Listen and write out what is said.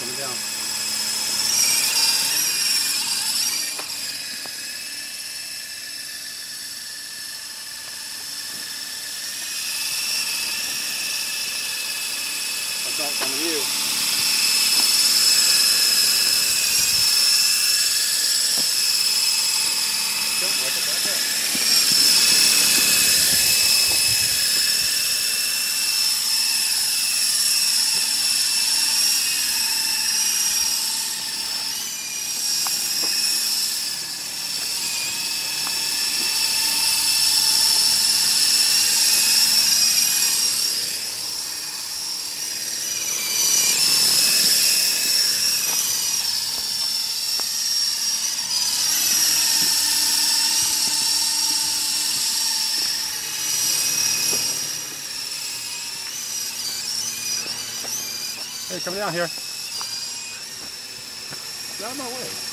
coming down. I thought coming you. Hey, come down here. Get out of my way.